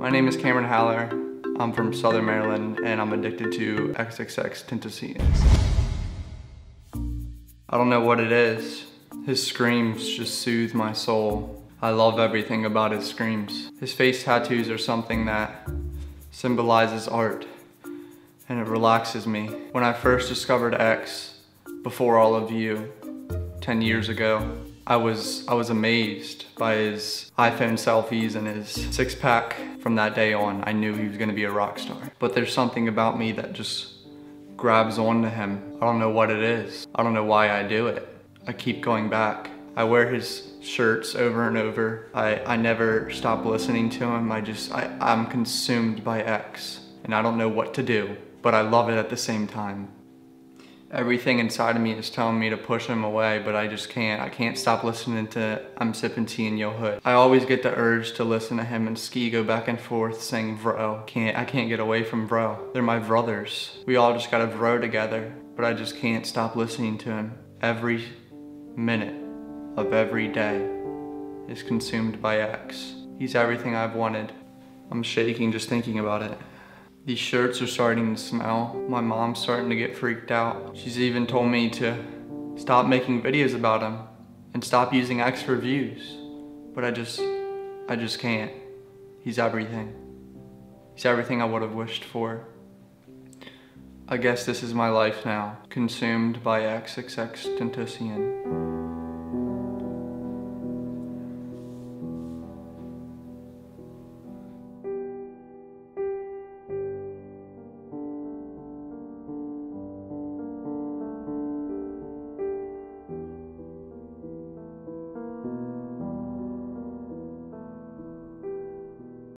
My name is Cameron Haller. I'm from Southern Maryland and I'm addicted to XXXTentacion. I don't know what it is. His screams just soothe my soul. I love everything about his screams. His face tattoos are something that symbolizes art and it relaxes me. When I first discovered X, before all of you, 10 years ago, I was, I was amazed by his iPhone selfies and his six pack. From that day on, I knew he was gonna be a rock star. But there's something about me that just grabs onto him. I don't know what it is. I don't know why I do it. I keep going back. I wear his shirts over and over. I, I never stop listening to him. I just, I, I'm consumed by X and I don't know what to do, but I love it at the same time. Everything inside of me is telling me to push him away, but I just can't. I can't stop listening to I'm Sipping Tea in Yo Hood. I always get the urge to listen to him and Ski go back and forth saying bro. Can't, I can't get away from bro. They're my brothers. We all just got a bro together, but I just can't stop listening to him. Every minute of every day is consumed by X. He's everything I've wanted. I'm shaking just thinking about it. These shirts are starting to smell. My mom's starting to get freaked out. She's even told me to stop making videos about him and stop using for views. But I just, I just can't. He's everything. He's everything I would have wished for. I guess this is my life now, consumed by XXXTentacion.